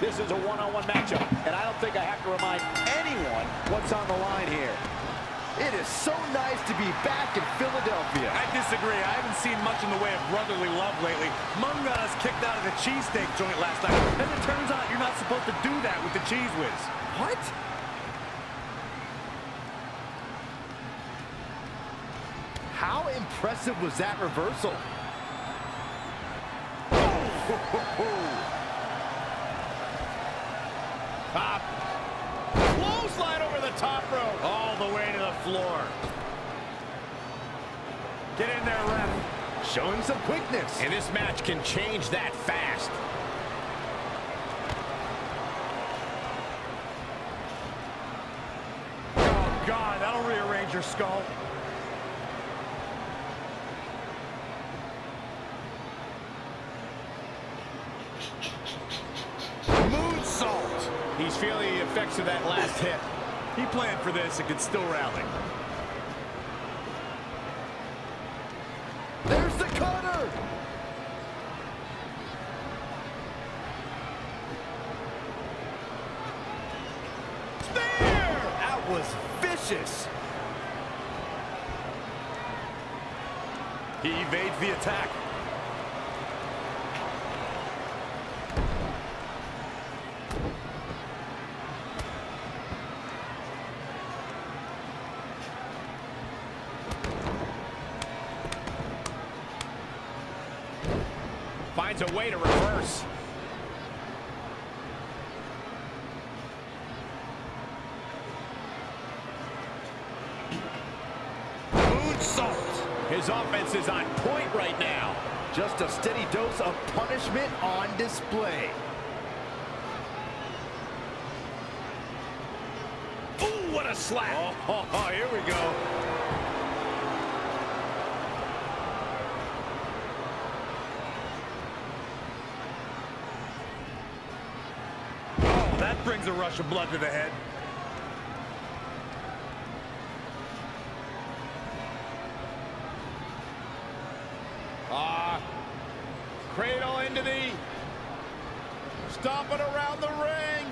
This is a one-on-one -on -one matchup, and I don't think I have to remind anyone what's on the line here. It is so nice to be back in Philadelphia. I disagree. I haven't seen much in the way of brotherly love lately. Mung got us kicked out of the cheesesteak joint last night. As it turns out, you're not supposed to do that with the Cheez Whiz. What? How impressive was that reversal? Oh, Top. Clothesline over the top rope. All the way to the floor. Get in there, ref. Showing some quickness. And this match can change that fast. Oh, God, that'll rearrange your skull. Feeling the effects of that last hit. He planned for this and could still rally. There's the cutter. There! That was vicious. He evades the attack. Finds a way to reverse. Moonsault. His offense is on point right now. Just a steady dose of punishment on display. Ooh, what a slap. Oh, oh, oh, here we go. That brings a rush of blood to the head. Ah, cradle into the, stomping around the ring.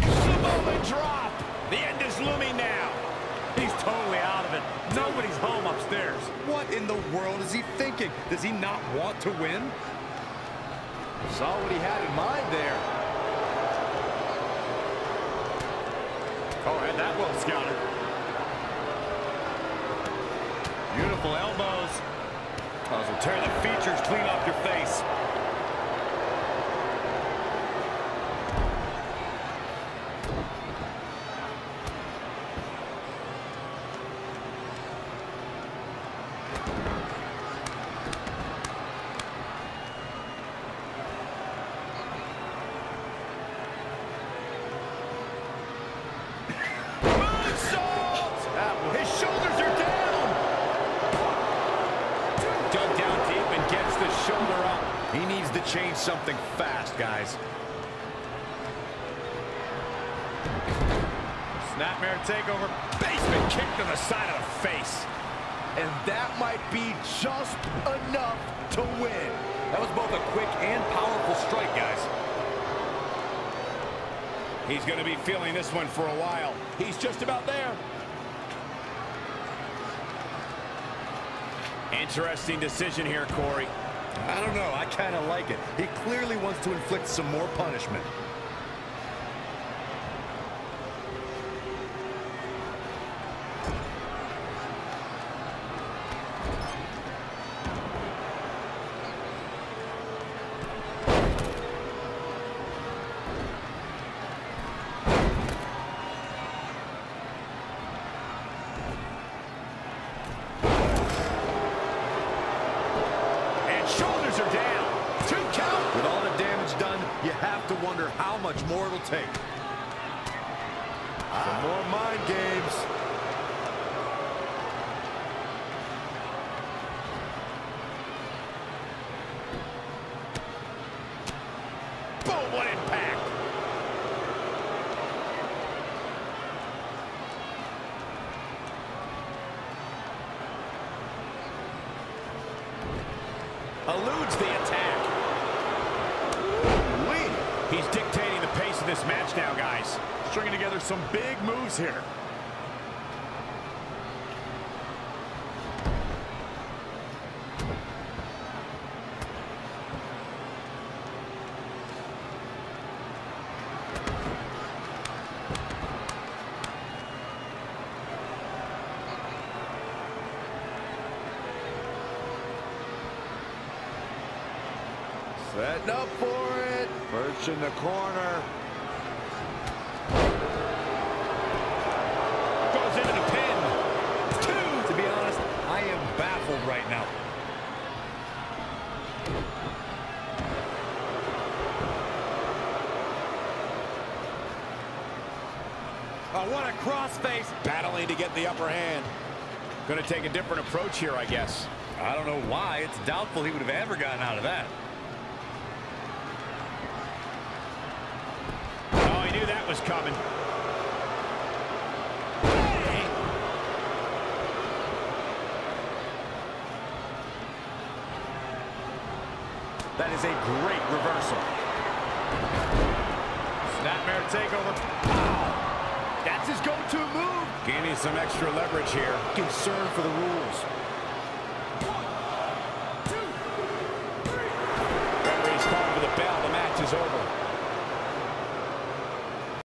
Samoan drop. The end is looming now. He's totally out of it. Nobody's home upstairs. What in the world is he thinking? Does he not want to win? Saw what he had in mind there. Oh, that well scouted. Beautiful elbows. Oh, will tear the features clean off your face. Moonsault! His shoulders are down. Dug down deep and gets the shoulder up. He needs to change something fast, guys. Snapmare takeover. Basement kick to the side of the face. And that might be just enough to win. That was both a quick and powerful strike, guys. He's going to be feeling this one for a while. He's just about there. Interesting decision here, Corey. I don't know. I kind of like it. He clearly wants to inflict some more punishment. Are down. Two count. With all the damage done, you have to wonder how much more it'll take. Ah. Some more mind Eludes the attack. He's dictating the pace of this match now, guys. Stringing together some big moves here. Setting up for it. Perch in the corner. Goes into the pin. Two. To be honest, I am baffled right now. Oh, what a crossface. Battling to get the upper hand. Going to take a different approach here, I guess. I don't know why. It's doubtful he would have ever gotten out of that. Oh, he knew that was coming. That is a great reversal. Snapmare takeover. That's his go-to move. Gaining some extra leverage here. Concern for the rules.